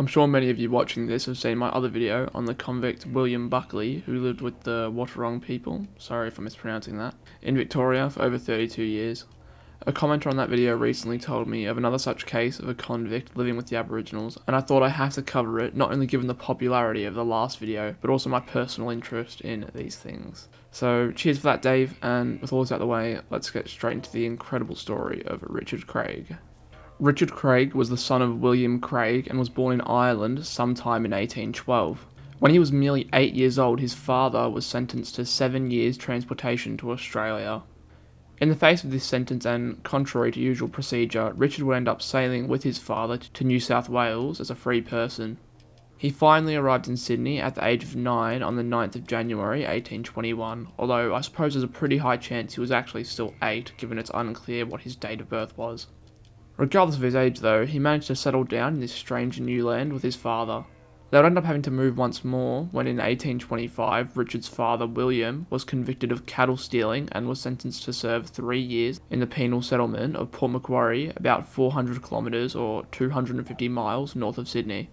I'm sure many of you watching this have seen my other video on the convict William Buckley, who lived with the Wattarong people, sorry for mispronouncing that, in Victoria for over 32 years. A commenter on that video recently told me of another such case of a convict living with the Aboriginals, and I thought I have to cover it, not only given the popularity of the last video, but also my personal interest in these things. So, cheers for that, Dave, and with all this out of the way, let's get straight into the incredible story of Richard Craig. Richard Craig was the son of William Craig and was born in Ireland sometime in 1812. When he was merely eight years old, his father was sentenced to seven years' transportation to Australia. In the face of this sentence and contrary to usual procedure, Richard would end up sailing with his father to New South Wales as a free person. He finally arrived in Sydney at the age of 9 on the 9th of January 1821, although I suppose there's a pretty high chance he was actually still 8 given it's unclear what his date of birth was. Regardless of his age, though, he managed to settle down in this strange new land with his father. They would end up having to move once more when in 1825 Richard's father, William, was convicted of cattle stealing and was sentenced to serve three years in the penal settlement of Port Macquarie, about 400 kilometres or 250 miles north of Sydney.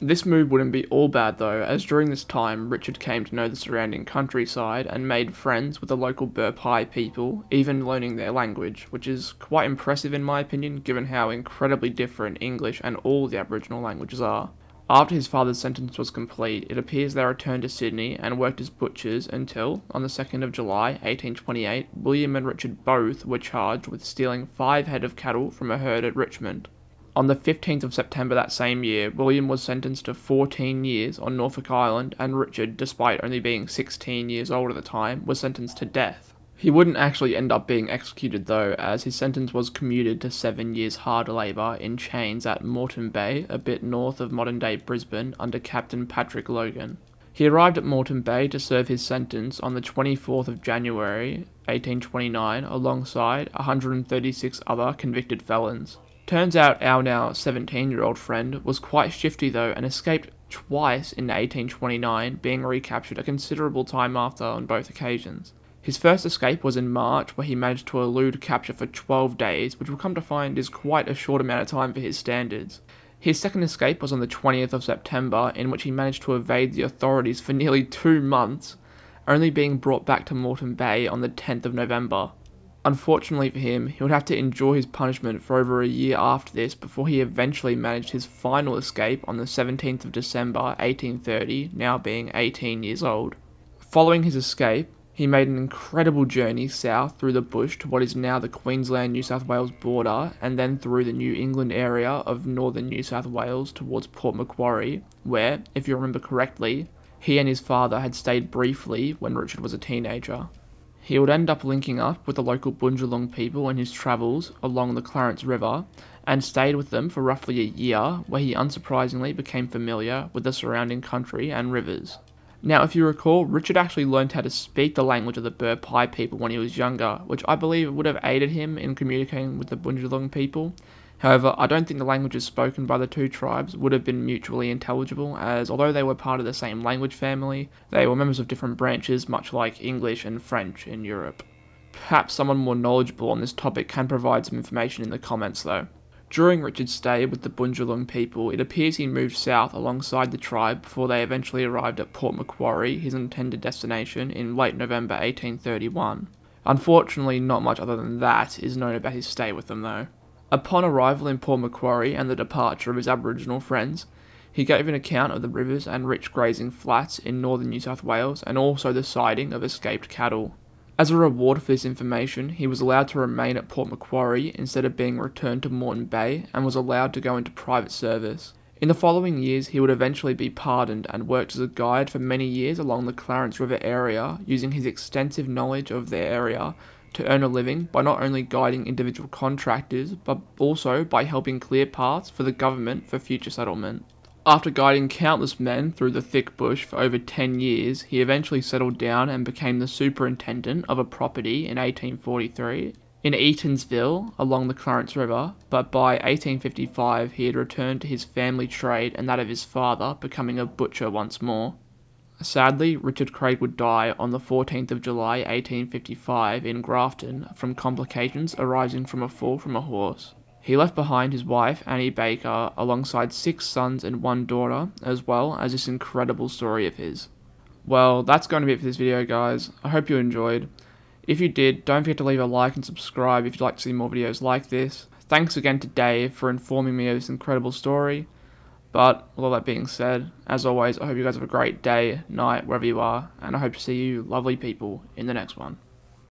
This move wouldn't be all bad though, as during this time Richard came to know the surrounding countryside and made friends with the local Birpai people, even learning their language, which is quite impressive in my opinion given how incredibly different English and all the Aboriginal languages are. After his father's sentence was complete, it appears they returned to Sydney and worked as butchers until, on the 2nd of July 1828, William and Richard both were charged with stealing five head of cattle from a herd at Richmond. On the 15th of September that same year, William was sentenced to 14 years on Norfolk Island, and Richard, despite only being 16 years old at the time, was sentenced to death. He wouldn't actually end up being executed though, as his sentence was commuted to seven years hard labour in chains at Moreton Bay, a bit north of modern day Brisbane, under Captain Patrick Logan. He arrived at Moreton Bay to serve his sentence on the 24th of January 1829 alongside 136 other convicted felons. Turns out our now 17 year old friend was quite shifty though and escaped twice in 1829, being recaptured a considerable time after on both occasions. His first escape was in March, where he managed to elude capture for 12 days, which we'll come to find is quite a short amount of time for his standards. His second escape was on the 20th of September, in which he managed to evade the authorities for nearly two months, only being brought back to Moreton Bay on the 10th of November. Unfortunately for him, he would have to endure his punishment for over a year after this before he eventually managed his final escape on the 17th of December 1830, now being 18 years old. Following his escape, he made an incredible journey south through the bush to what is now the Queensland New South Wales border and then through the New England area of northern New South Wales towards Port Macquarie, where, if you remember correctly, he and his father had stayed briefly when Richard was a teenager. He would end up linking up with the local Bundjalung people in his travels along the Clarence River and stayed with them for roughly a year, where he unsurprisingly became familiar with the surrounding country and rivers. Now, if you recall, Richard actually learned how to speak the language of the Birpai people when he was younger, which I believe would have aided him in communicating with the Bundjalung people, However, I don't think the languages spoken by the two tribes would have been mutually intelligible, as although they were part of the same language family, they were members of different branches, much like English and French in Europe. Perhaps someone more knowledgeable on this topic can provide some information in the comments though. During Richard's stay with the Bundjalung people, it appears he moved south alongside the tribe before they eventually arrived at Port Macquarie, his intended destination, in late November 1831. Unfortunately, not much other than that is known about his stay with them though. Upon arrival in Port Macquarie and the departure of his Aboriginal friends, he gave an account of the rivers and rich grazing flats in northern New South Wales and also the sighting of escaped cattle. As a reward for this information, he was allowed to remain at Port Macquarie instead of being returned to Moreton Bay and was allowed to go into private service. In the following years, he would eventually be pardoned and worked as a guide for many years along the Clarence River area, using his extensive knowledge of the area to earn a living by not only guiding individual contractors, but also by helping clear paths for the government for future settlement. After guiding countless men through the thick bush for over 10 years, he eventually settled down and became the superintendent of a property in 1843 in Eatonsville along the Clarence River, but by 1855 he had returned to his family trade and that of his father, becoming a butcher once more. Sadly, Richard Craig would die on the 14th of July 1855 in Grafton from complications arising from a fall from a horse. He left behind his wife, Annie Baker, alongside six sons and one daughter, as well as this incredible story of his. Well, that's going to be it for this video, guys. I hope you enjoyed. If you did, don't forget to leave a like and subscribe if you'd like to see more videos like this. Thanks again to Dave for informing me of this incredible story. But, with all that being said, as always, I hope you guys have a great day, night, wherever you are, and I hope to see you lovely people in the next one.